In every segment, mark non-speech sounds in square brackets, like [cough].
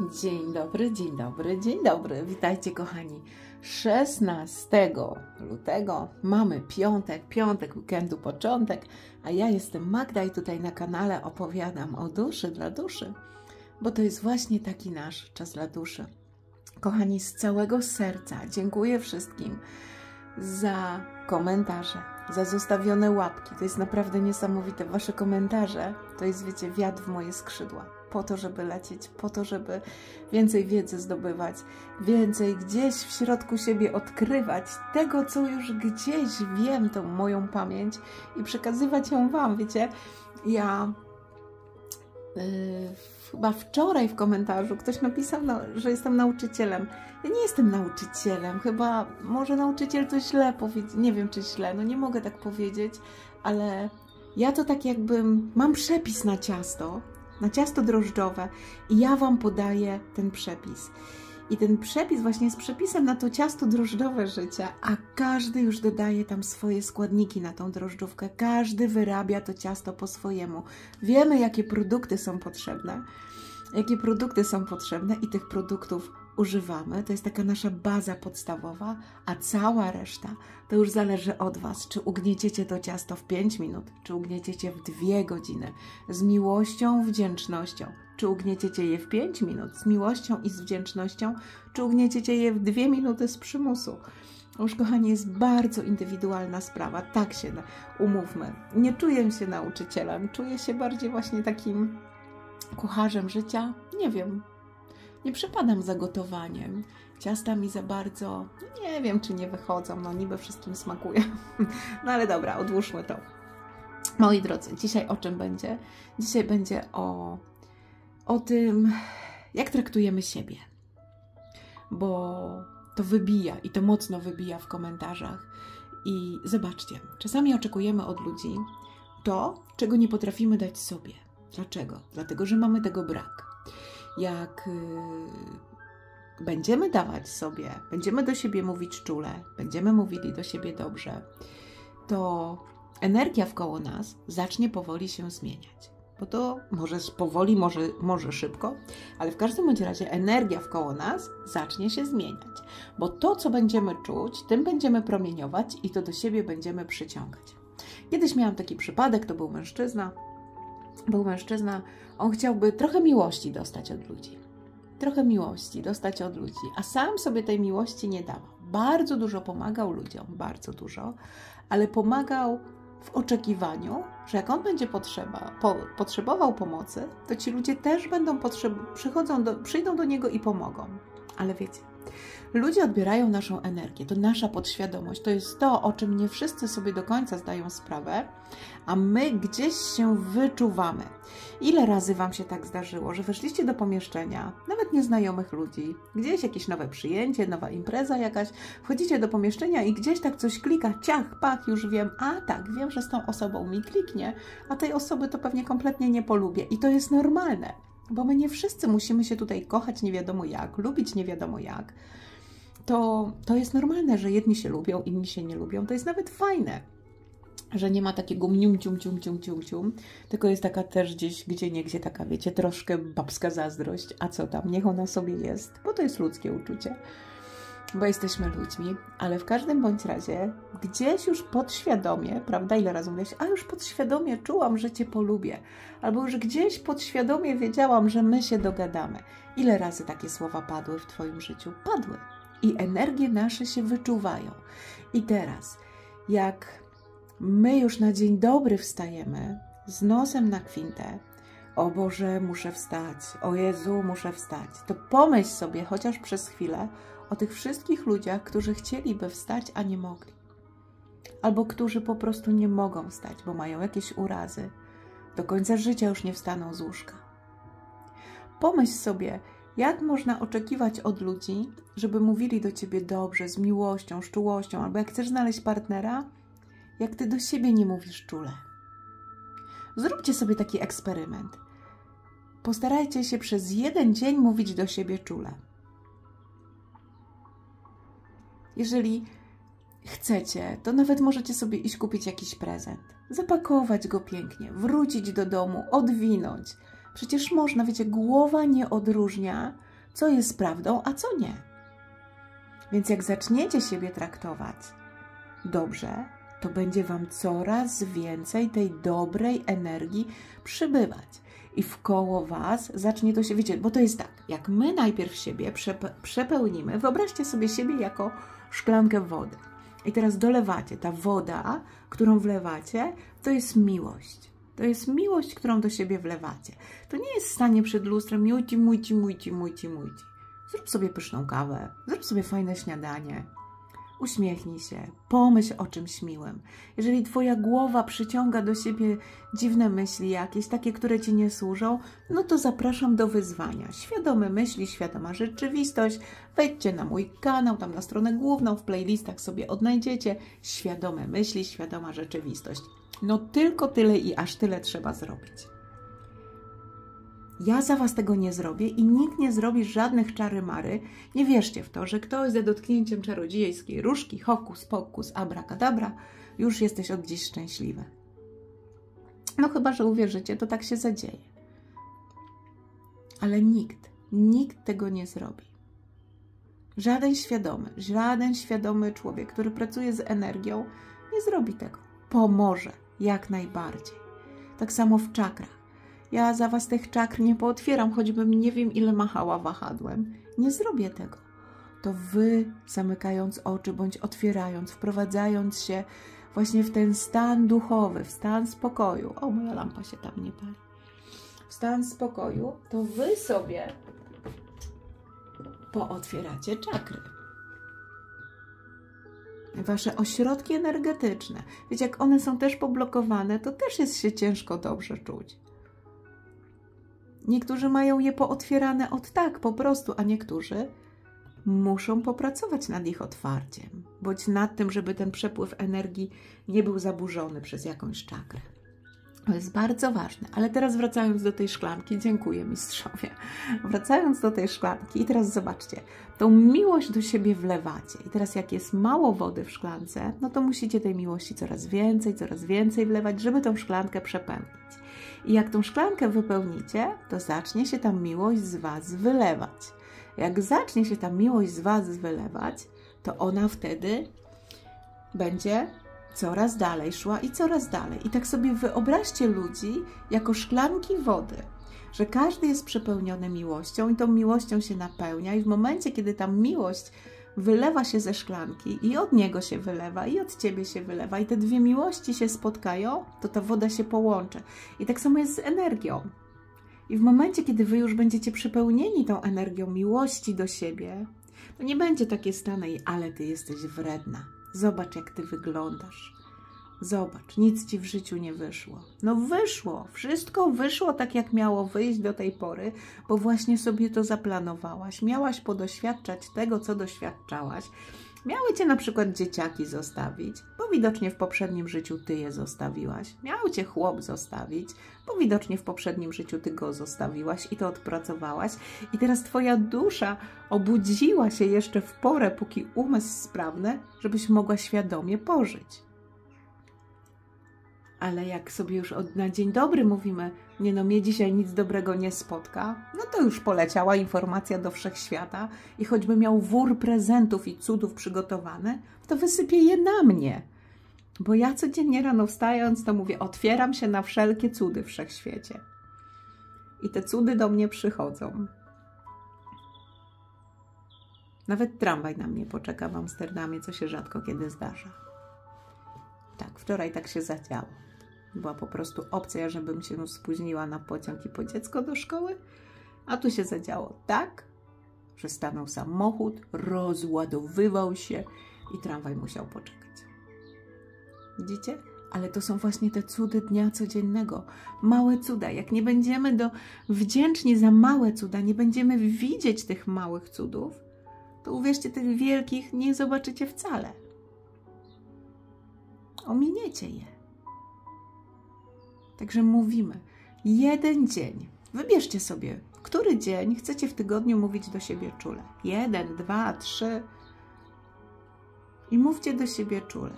Dzień dobry, dzień dobry, dzień dobry. Witajcie kochani. 16 lutego mamy piątek, piątek weekendu, początek, a ja jestem Magda i tutaj na kanale opowiadam o duszy dla duszy, bo to jest właśnie taki nasz czas dla duszy. Kochani, z całego serca dziękuję wszystkim za komentarze, za zostawione łapki. To jest naprawdę niesamowite. Wasze komentarze to jest, wiecie, wiatr w moje skrzydła. Po to, żeby lecieć, po to, żeby więcej wiedzy zdobywać, więcej gdzieś w środku siebie odkrywać tego, co już gdzieś wiem, tą moją pamięć i przekazywać ją Wam. Wiecie, ja yy, chyba wczoraj w komentarzu ktoś napisał, no, że jestem nauczycielem. Ja nie jestem nauczycielem, chyba może nauczyciel to źle powiedzieć, nie wiem czy źle, no nie mogę tak powiedzieć, ale ja to tak jakbym, mam przepis na ciasto, na ciasto drożdżowe i ja Wam podaję ten przepis. I ten przepis właśnie jest przepisem na to ciasto drożdżowe życia, a każdy już dodaje tam swoje składniki na tą drożdżówkę. Każdy wyrabia to ciasto po swojemu. Wiemy, jakie produkty są potrzebne, jakie produkty są potrzebne i tych produktów używamy. To jest taka nasza baza podstawowa, a cała reszta to już zależy od Was, czy ugnieciecie to ciasto w 5 minut, czy ugnieciecie w 2 godziny, z miłością, wdzięcznością, czy ugnieciecie je w 5 minut, z miłością i z wdzięcznością, czy ugnieciecie je w 2 minuty z przymusu. Już, kochani, jest bardzo indywidualna sprawa, tak się umówmy. Nie czuję się nauczycielem, czuję się bardziej właśnie takim kucharzem życia. Nie wiem, nie przypadam za gotowaniem. Ciasta mi za bardzo, nie wiem, czy nie wychodzą, no niby wszystkim smakuje. [laughs] No ale dobra, odłóżmy to. Moi drodzy, dzisiaj o czym będzie? Dzisiaj będzie o, o tym, jak traktujemy siebie. Bo to wybija i to mocno wybija w komentarzach. I zobaczcie, czasami oczekujemy od ludzi to, czego nie potrafimy dać sobie. Dlaczego? Dlatego, że mamy tego brak jak y, będziemy dawać sobie, będziemy do siebie mówić czule, będziemy mówili do siebie dobrze, to energia wkoło nas zacznie powoli się zmieniać. Bo to może powoli, może, może szybko, ale w każdym bądź razie energia wkoło nas zacznie się zmieniać. Bo to, co będziemy czuć, tym będziemy promieniować i to do siebie będziemy przyciągać. Kiedyś miałam taki przypadek, to był mężczyzna, był mężczyzna, on chciałby trochę miłości dostać od ludzi. Trochę miłości dostać od ludzi, a sam sobie tej miłości nie dawał. Bardzo dużo pomagał ludziom, bardzo dużo, ale pomagał w oczekiwaniu, że jak on będzie potrzeba, po, potrzebował pomocy, to ci ludzie też będą potrzeb- przychodzą do, przyjdą do niego i pomogą. Ale wiecie, Ludzie odbierają naszą energię, to nasza podświadomość, to jest to, o czym nie wszyscy sobie do końca zdają sprawę, a my gdzieś się wyczuwamy. Ile razy Wam się tak zdarzyło, że weszliście do pomieszczenia, nawet nieznajomych ludzi, gdzieś jakieś nowe przyjęcie, nowa impreza jakaś, wchodzicie do pomieszczenia i gdzieś tak coś klika, ciach, pach, już wiem, a tak, wiem, że z tą osobą mi kliknie, a tej osoby to pewnie kompletnie nie polubię i to jest normalne. Bo my nie wszyscy musimy się tutaj kochać nie wiadomo jak, lubić nie wiadomo jak to, to jest normalne, że jedni się lubią, inni się nie lubią. To jest nawet fajne, że nie ma takiego mnium, cium, cium, cium, cium, cium, tylko jest taka też gdzieś, gdzie niegdzie taka, wiecie, troszkę babska zazdrość. A co tam, niech ona sobie jest, bo to jest ludzkie uczucie, bo jesteśmy ludźmi, ale w każdym bądź razie gdzieś już podświadomie, prawda, ile razy mówiłaś, a już podświadomie czułam, że Cię polubię, albo już gdzieś podświadomie wiedziałam, że my się dogadamy. Ile razy takie słowa padły w Twoim życiu? Padły i energie nasze się wyczuwają. I teraz, jak my już na dzień dobry wstajemy z nosem na kwintę, o Boże, muszę wstać, o Jezu, muszę wstać, to pomyśl sobie chociaż przez chwilę o tych wszystkich ludziach, którzy chcieliby wstać, a nie mogli. Albo którzy po prostu nie mogą wstać, bo mają jakieś urazy. Do końca życia już nie wstaną z łóżka. Pomyśl sobie, jak można oczekiwać od ludzi, żeby mówili do ciebie dobrze, z miłością, z czułością, albo jak chcesz znaleźć partnera, jak ty do siebie nie mówisz czule? Zróbcie sobie taki eksperyment. Postarajcie się przez jeden dzień mówić do siebie czule. Jeżeli chcecie, to nawet możecie sobie iść kupić jakiś prezent, zapakować go pięknie, wrócić do domu, odwinąć Przecież można, wiecie, głowa nie odróżnia co jest prawdą, a co nie. Więc jak zaczniecie siebie traktować dobrze, to będzie Wam coraz więcej tej dobrej energii przybywać. I w koło Was zacznie to się, wiecie, bo to jest tak, jak my najpierw siebie przepełnimy, wyobraźcie sobie siebie jako szklankę wody. I teraz dolewacie. Ta woda, którą wlewacie, to jest miłość. To jest miłość, którą do siebie wlewacie. To nie jest stanie przed lustrem, miłci, mójci, mójci, mójci, mójci. Zrób sobie pyszną kawę, zrób sobie fajne śniadanie, Uśmiechnij się, pomyśl o czymś miłym. Jeżeli Twoja głowa przyciąga do siebie dziwne myśli jakieś, takie, które Ci nie służą, no to zapraszam do wyzwania. Świadome myśli, świadoma rzeczywistość. Wejdźcie na mój kanał, tam na stronę główną, w playlistach sobie odnajdziecie świadome myśli, świadoma rzeczywistość. No tylko tyle i aż tyle trzeba zrobić. Ja za was tego nie zrobię i nikt nie zrobi żadnych czary-mary. Nie wierzcie w to, że ktoś za dotknięciem czarodziejskiej różki, hokus pokus, abracadabra, już jesteś od dziś szczęśliwy. No chyba, że uwierzycie, to tak się zadzieje. Ale nikt, nikt tego nie zrobi. Żaden świadomy, żaden świadomy człowiek, który pracuje z energią, nie zrobi tego. Pomoże jak najbardziej. Tak samo w czakrach. Ja za was tych czakr nie pootwieram, choćbym nie wiem ile machała wahadłem. Nie zrobię tego. To wy, zamykając oczy bądź otwierając, wprowadzając się właśnie w ten stan duchowy, w stan spokoju. O, moja lampa się tam nie pali. W stan spokoju, to wy sobie pootwieracie czakry. Wasze ośrodki energetyczne. Wiecie, jak one są też poblokowane, to też jest się ciężko dobrze czuć. Niektórzy mają je pootwierane od tak po prostu, a niektórzy muszą popracować nad ich otwarciem, bądź nad tym, żeby ten przepływ energii nie był zaburzony przez jakąś czakrę. To jest bardzo ważne. Ale teraz wracając do tej szklanki, dziękuję mistrzowie. Wracając do tej szklanki, i teraz zobaczcie, tą miłość do siebie wlewacie. I teraz, jak jest mało wody w szklance, no to musicie tej miłości coraz więcej, coraz więcej wlewać, żeby tą szklankę przepełnić. I jak tą szklankę wypełnicie, to zacznie się ta miłość z Was wylewać. Jak zacznie się ta miłość z Was wylewać, to ona wtedy będzie coraz dalej szła i coraz dalej. I tak sobie wyobraźcie ludzi jako szklanki wody, że każdy jest przepełniony miłością i tą miłością się napełnia, i w momencie, kiedy ta miłość wylewa się ze szklanki i od niego się wylewa i od ciebie się wylewa i te dwie miłości się spotkają, to ta woda się połączy. I tak samo jest z energią. I w momencie, kiedy wy już będziecie przepełnieni tą energią miłości do siebie, to nie będzie takie stane ale ty jesteś wredna. Zobacz, jak ty wyglądasz. Zobacz, nic ci w życiu nie wyszło. No wyszło, wszystko wyszło tak, jak miało wyjść do tej pory, bo właśnie sobie to zaplanowałaś. Miałaś podoświadczać tego, co doświadczałaś. Miały cię na przykład dzieciaki zostawić, bo widocznie w poprzednim życiu ty je zostawiłaś. Miał cię chłop zostawić, bo widocznie w poprzednim życiu ty go zostawiłaś i to odpracowałaś. I teraz twoja dusza obudziła się jeszcze w porę, póki umysł sprawny, żebyś mogła świadomie pożyć ale jak sobie już od, na dzień dobry mówimy, nie no, mnie dzisiaj nic dobrego nie spotka, no to już poleciała informacja do wszechświata i choćby miał wór prezentów i cudów przygotowany, to wysypie je na mnie. Bo ja codziennie rano wstając, to mówię, otwieram się na wszelkie cudy w wszechświecie. I te cudy do mnie przychodzą. Nawet tramwaj na mnie poczeka w Amsterdamie, co się rzadko kiedy zdarza. Tak, wczoraj tak się zadziało. Była po prostu opcja, żebym się spóźniła na pociąg i po dziecko do szkoły. A tu się zadziało tak, że stanął samochód, rozładowywał się i tramwaj musiał poczekać. Widzicie? Ale to są właśnie te cudy dnia codziennego. Małe cuda. Jak nie będziemy do, wdzięczni za małe cuda, nie będziemy widzieć tych małych cudów, to uwierzcie, tych wielkich nie zobaczycie wcale. Ominiecie je. Także mówimy, jeden dzień. Wybierzcie sobie, który dzień chcecie w tygodniu mówić do siebie czule. Jeden, dwa, trzy. I mówcie do siebie czule.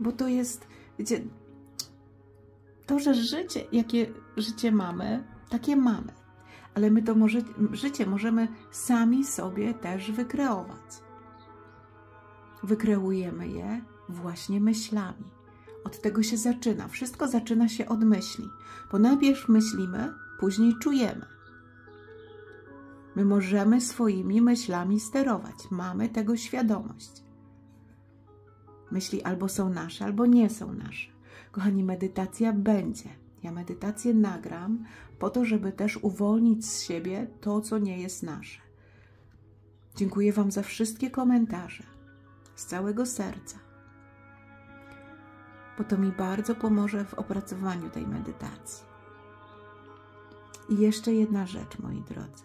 Bo to jest, wiecie, to, że życie, jakie życie mamy, takie mamy. ale my to może, życie możemy sami sobie też wykreować. Wykreujemy je właśnie myślami. Od tego się zaczyna. Wszystko zaczyna się od myśli, bo najpierw myślimy, później czujemy. My możemy swoimi myślami sterować, mamy tego świadomość. Myśli albo są nasze, albo nie są nasze. Kochani, medytacja będzie. Ja medytację nagram po to, żeby też uwolnić z siebie to, co nie jest nasze. Dziękuję Wam za wszystkie komentarze z całego serca, bo to mi bardzo pomoże w opracowaniu tej medytacji. I jeszcze jedna rzecz, moi drodzy.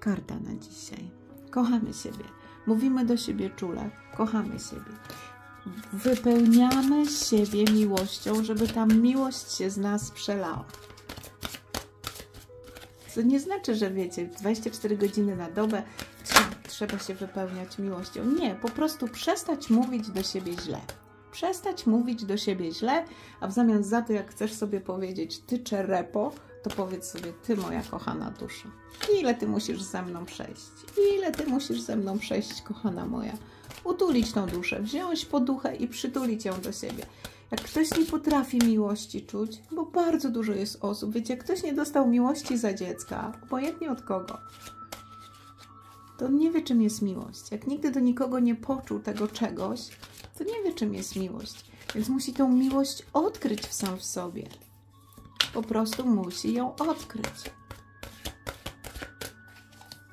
Karta na dzisiaj. Kochamy siebie. Mówimy do siebie czule. Kochamy siebie wypełniamy siebie miłością, żeby ta miłość się z nas przelała. Co nie znaczy, że wiecie, 24 godziny na dobę trzeba się wypełniać miłością. Nie, po prostu przestać mówić do siebie źle. Przestać mówić do siebie źle, a w zamian za to, jak chcesz sobie powiedzieć ty czerepo, to powiedz sobie ty moja kochana dusza. Ile ty musisz ze mną przejść? Ile ty musisz ze mną przejść, kochana moja? utulić tą duszę, wziąć poduchę i przytulić ją do siebie. Jak ktoś nie potrafi miłości czuć, bo bardzo dużo jest osób, wiecie, jak ktoś nie dostał miłości za dziecka, obojętnie od kogo, to nie wie, czym jest miłość. Jak nigdy do nikogo nie poczuł tego czegoś, to nie wie, czym jest miłość. Więc musi tą miłość odkryć w sam w sobie. Po prostu musi ją odkryć.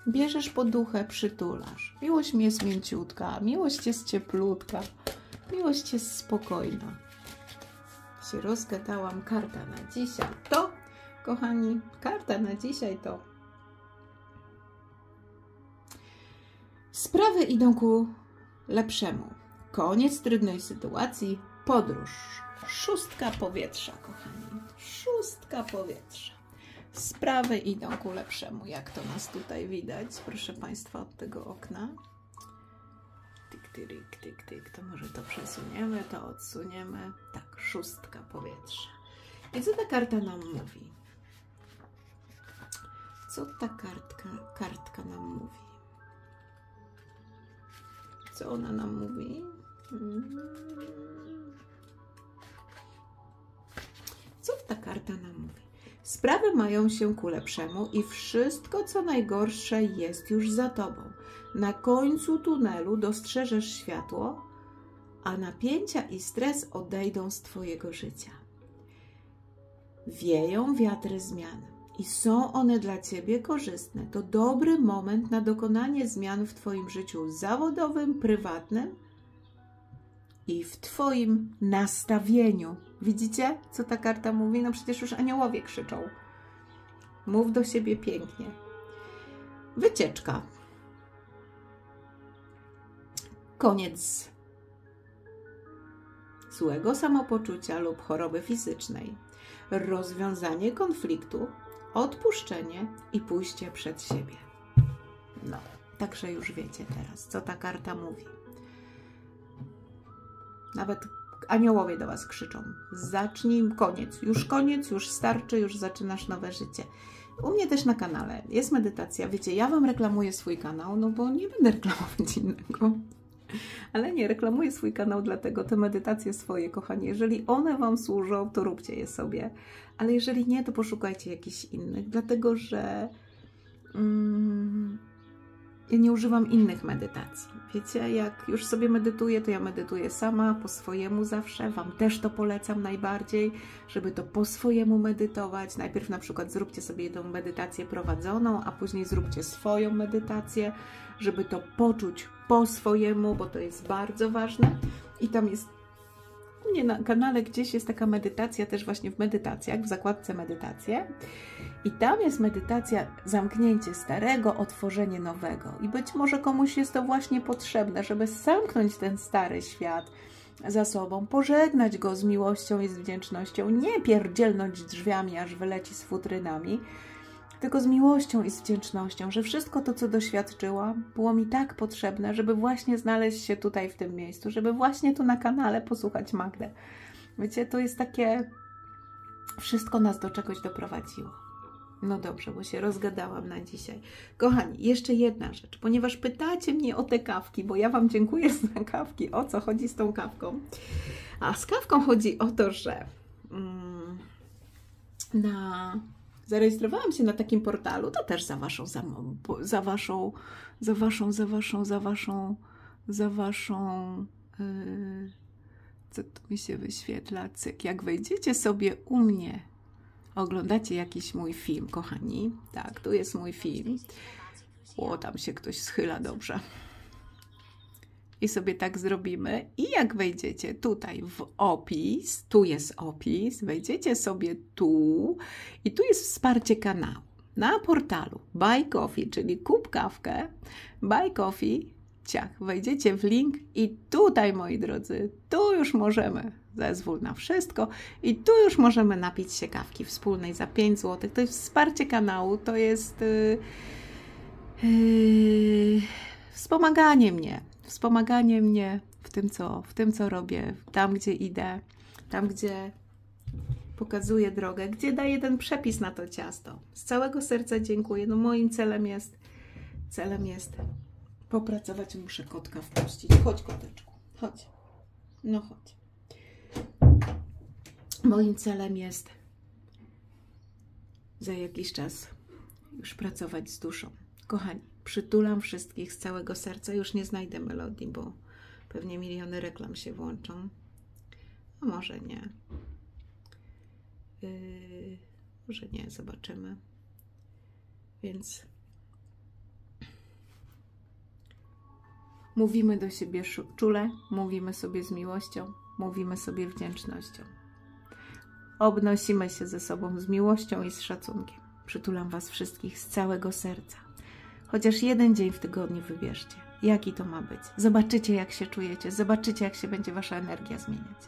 Bierzesz poduchę, przytulasz. Miłość mi jest mięciutka, miłość jest cieplutka, miłość jest spokojna. Się rozgadałam, karta na dzisiaj to, kochani, karta na dzisiaj to sprawy idą ku lepszemu. Koniec trudnej sytuacji, podróż. Szóstka powietrza, kochani. Szóstka powietrza sprawy idą ku lepszemu, jak to nas tutaj widać, proszę Państwa, od tego okna. Tyk, tyk, tyk, tyk, to może to przesuniemy, to odsuniemy. Tak, szóstka powietrza. I co ta karta nam mówi? Co ta kartka, kartka nam mówi? Co ona nam mówi? Hmm. Co ta karta nam mówi? Sprawy mają się ku lepszemu i wszystko, co najgorsze, jest już za tobą. Na końcu tunelu dostrzeżesz światło, a napięcia i stres odejdą z twojego życia. Wieją wiatry zmian i są one dla ciebie korzystne. To dobry moment na dokonanie zmian w twoim życiu zawodowym, prywatnym i w Twoim nastawieniu. Widzicie, co ta karta mówi? No przecież już aniołowie krzyczą. Mów do siebie pięknie. Wycieczka. Koniec złego samopoczucia lub choroby fizycznej. Rozwiązanie konfliktu, odpuszczenie i pójście przed siebie. No, także już wiecie teraz, co ta karta mówi. Nawet aniołowie do Was krzyczą. Zacznij, koniec, już koniec, już starczy, już zaczynasz nowe życie. U mnie też na kanale jest medytacja. Wiecie, ja Wam reklamuję swój kanał, no bo nie będę reklamować innego. Ale nie, reklamuję swój kanał, dlatego te medytacje swoje, kochani. Jeżeli one Wam służą, to róbcie je sobie. Ale jeżeli nie, to poszukajcie jakichś innych, dlatego że... Mm, ja nie używam innych medytacji. Wiecie, jak już sobie medytuję, to ja medytuję sama, po swojemu zawsze. Wam też to polecam najbardziej, żeby to po swojemu medytować. Najpierw na przykład zróbcie sobie tą medytację prowadzoną, a później zróbcie swoją medytację, żeby to poczuć po swojemu, bo to jest bardzo ważne. I tam jest u mnie na kanale gdzieś jest taka medytacja, też właśnie w medytacjach, w zakładce medytacje. I tam jest medytacja zamknięcie starego, otworzenie nowego. I być może komuś jest to właśnie potrzebne, żeby zamknąć ten stary świat za sobą, pożegnać go z miłością i z wdzięcznością, nie pierdzielnąć drzwiami, aż wyleci z futrynami, tylko z miłością i z wdzięcznością, że wszystko to, co doświadczyłam, było mi tak potrzebne, żeby właśnie znaleźć się tutaj w tym miejscu, żeby właśnie tu na kanale posłuchać Magdę. Wiecie, to jest takie, wszystko nas do czegoś doprowadziło. No dobrze, bo się rozgadałam na dzisiaj. Kochani, jeszcze jedna rzecz, ponieważ pytacie mnie o te kawki, bo ja Wam dziękuję [laughs] za kawki. O co chodzi z tą kawką? A z kawką chodzi o to, że mm, na zarejestrowałam się na takim portalu, to też za waszą, za, za waszą, za waszą, za waszą, za waszą, za waszą, yy, co tu mi się wyświetla, cyk, jak wejdziecie sobie u mnie, oglądacie jakiś mój film, kochani, tak, tu jest mój film, o, tam się ktoś schyla dobrze, i sobie tak zrobimy. I jak wejdziecie tutaj w opis, tu jest opis, wejdziecie sobie tu i tu jest wsparcie kanału. Na portalu Buy Coffee, czyli kup kawkę, Buy Coffee, ciach, wejdziecie w link i tutaj, moi drodzy, tu już możemy, zezwól na wszystko i tu już możemy napić się kawki wspólnej za 5 zł. To jest wsparcie kanału, to jest yy, yy, wspomaganie mnie wspomaganie mnie w tym, co, w tym, co robię, tam, gdzie idę, tam, gdzie pokazuję drogę, gdzie daję ten przepis na to ciasto. Z całego serca dziękuję. No moim celem jest, celem jest popracować. Muszę kotka wpuścić. Chodź, koteczku, chodź. No chodź. Moim celem jest za jakiś czas już pracować z duszą. Kochani, przytulam wszystkich z całego serca. Już nie znajdę melodii, bo pewnie miliony reklam się włączą. A może nie. Yy, może nie, zobaczymy. Więc mówimy do siebie czule, mówimy sobie z miłością, mówimy sobie wdzięcznością. Obnosimy się ze sobą z miłością i z szacunkiem. Przytulam Was wszystkich z całego serca. Chociaż jeden dzień w tygodniu wybierzcie. Jaki to ma być? Zobaczycie, jak się czujecie, zobaczycie, jak się będzie wasza energia zmieniać.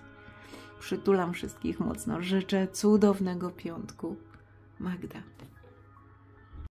Przytulam wszystkich mocno. Życzę cudownego piątku. Magda.